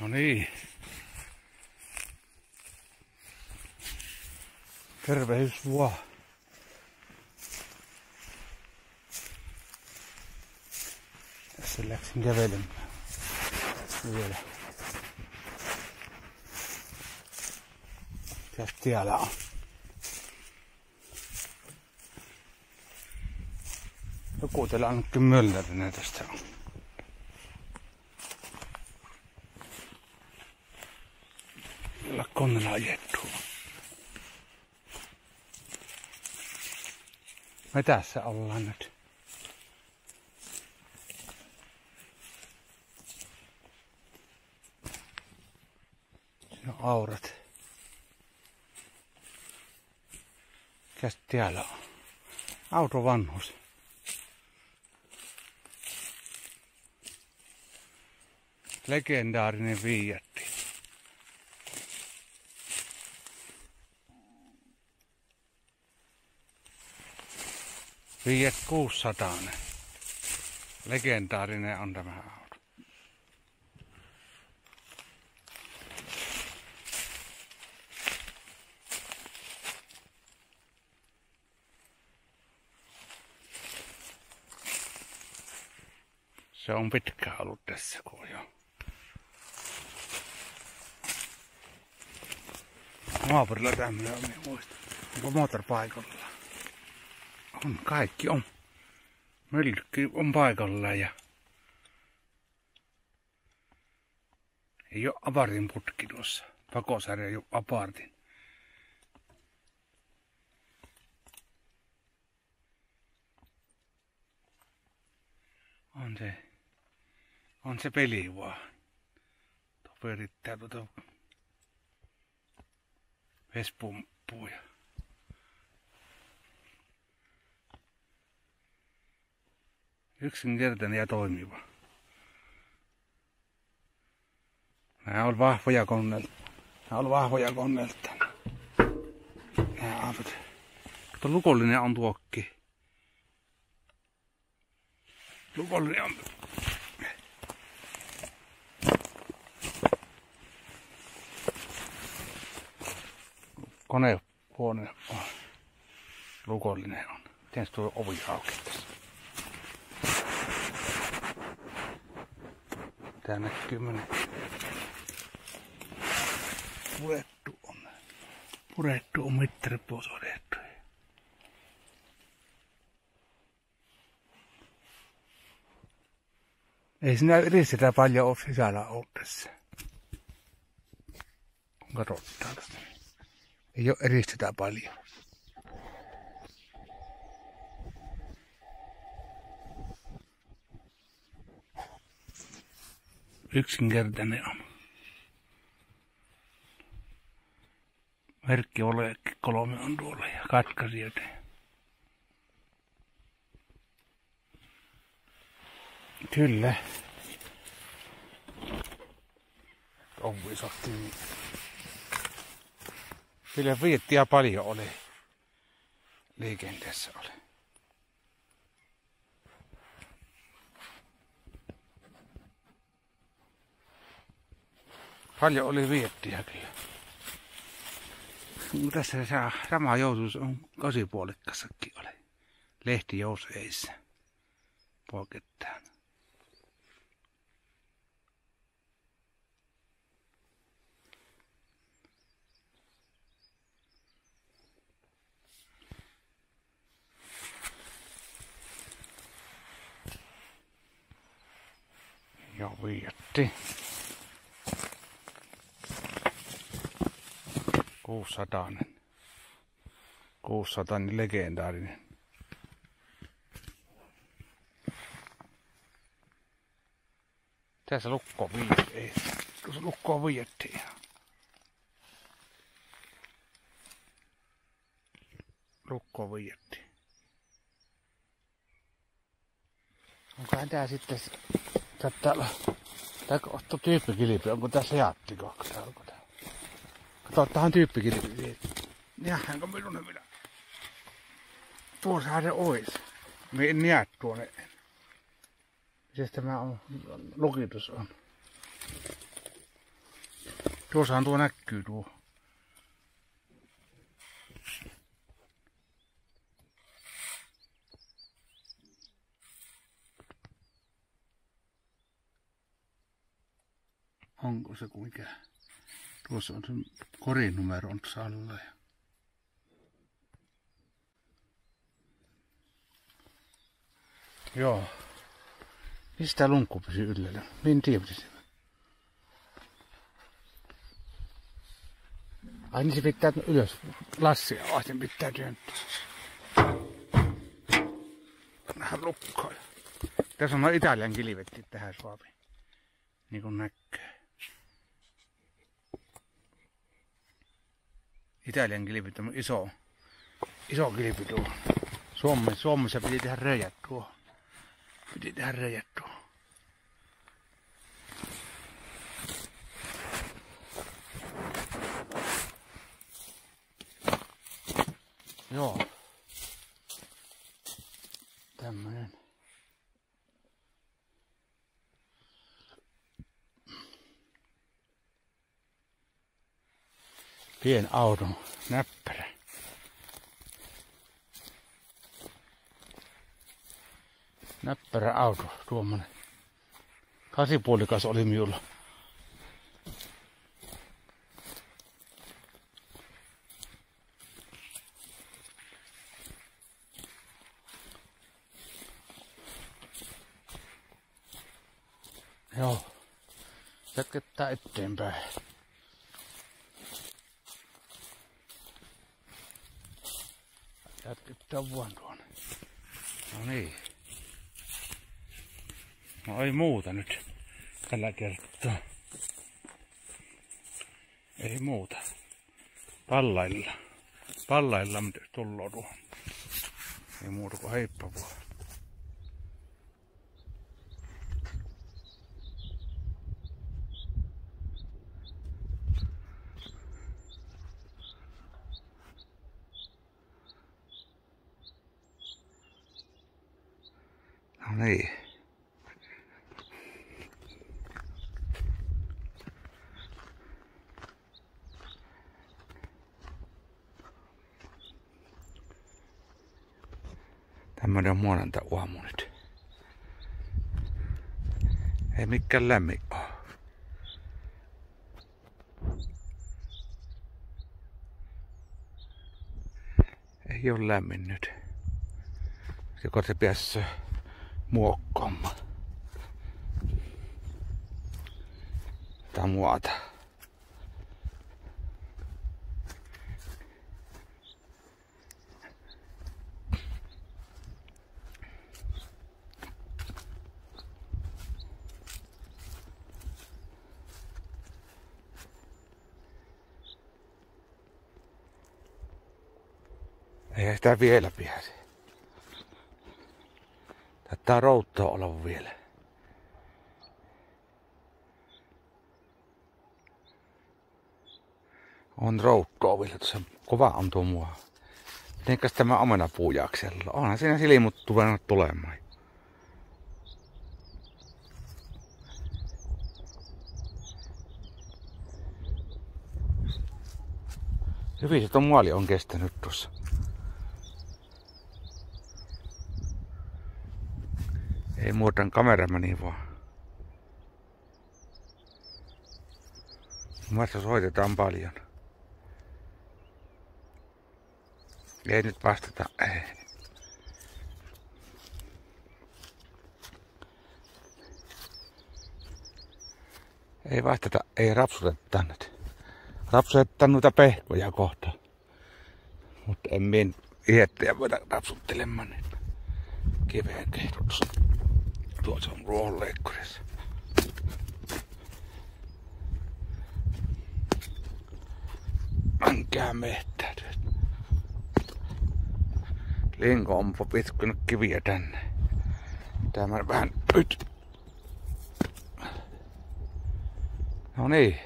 No niin. Tervehdys vaan. Tässä läksin kävelemään. Vielä. Mitäs tiellä on? Joku täällä ainakin möllärinä tästä on. olla konnella ajettu. Me tässä ollaan nyt. Siinä on aurat. Mikäs täällä on? Autovanhus. Legendaarinen viijat. Fiat 600. Legendaarinen on tämä auto. Se on pitkä ollut tässä kuin jo. Naapurilla tämmöinen on, minun muista. Onko motorpaikalla? On, kaikki on. Mylkky on paikalla ja... Ei oo apartin putki tuossa. Pakosarja ei oo apartin. On se... On se peli vaan. Tuo pyörittää tuota... Vespumpuja. Yksinkertainen ja toimiva. Nämä on vahvoja koneelta. Nämä on vahvoja koneelta. Nämä autot. Mutta lukollinen on tuokki. Lukollinen on. Konehuone on. Lukollinen on. Miten tuo ovi auki tässä? Tää näkyy monen. Purettu on. Purettu on mittari pois otettu. Ei siinä ristetä paljon ole sisällä ollut tässä. Kun katsotaan tästä. Ei ole eristetä paljon. Yksinkertainen on. Merkki ole kolme on tuolla ja katkaisijoita. Kyllä. Ovi sahti. Kyllä viettiä paljon oli. Liikenteessä oli. Paljon oli viettiä kyllä. Mutta tässä se sama joutuus on kasipuolikkassakin oli. Lehti jouseissa. Poikettaan. Vietti. 600. 600 niin legendaarinen. Tässä lukko viitti. Tuossa lukko viitti. Lukko viitti. Onkohan tää sitten täällä Tää otto tyyppikilpi, onko tässä jattikko? Onko tähän tyyppikilpi. Nähdäänkö minun minä? Tuossahan se ois. Me en näe tuonne. Mites tämä on, lukitus on? Tuossahan tuo näkyy tuo. Onko se kuinka? Tuossa on se korinumero on tuossa alla. Joo. Mistä lunkku pysyy yllä? Niin tiedä, Ai niin se pitää ylös. Lassia vasten pitää työntää. Vähän lukkoja. Tässä on Italian kilvetti tähän suopiin. Niin kuin näkyy. Italian kilpit on iso, iso kilpi tuo. Suomessa, Suomessa piti tehdä reijät tuo. Piti tehdä reijät tuo. Joo. Tämmönen. Pien auton näppärä. Näppärä auto, tuommoinen. Kasipuolikas oli minulla. Joo. Jatketaan eteenpäin. Jatketaan vaan tuonne. No niin. No ei muuta nyt tällä kertaa. Ei muuta. Pallailla. Pallailla tullaan tuohon. Ei muuta kuin heippa vaan. Niin. Tämmönen muonanta aamu nyt. Ei mikään lämmin oo. Ei oo lämmin nyt. Joko se päässä muokkaamaan. Tai muuta. Ei sitä vielä pääse. Tää routto olla vielä. On routtoa vielä tuossa. Kova on tuo mua. Mitenkäs tämä omenapuu jaksella? Onhan siinä silmut tulemaan. Hyvin se tuon muoli on kestänyt tuossa. Ei muuten kameramani vaan. Muassa soitetaan paljon. Ei nyt vastata. Ei. Vastata, ei rapsuteta nyt. Rapsutetta noita pehkoja kohta. Mutta en min ihettiä voida rapsuttelemaan. Kiveen kehdotusta. Tuossa on ruohonleikkurissa. Menkää mehtäytyy. Linko on pitkunut kiviä tänne. Tämä vähän nyt. No niin.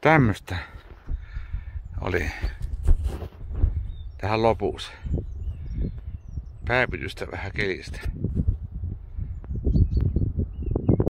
Tämmöstä oli tähän lopussa päivitystä vähän kelistä.